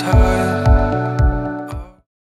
heart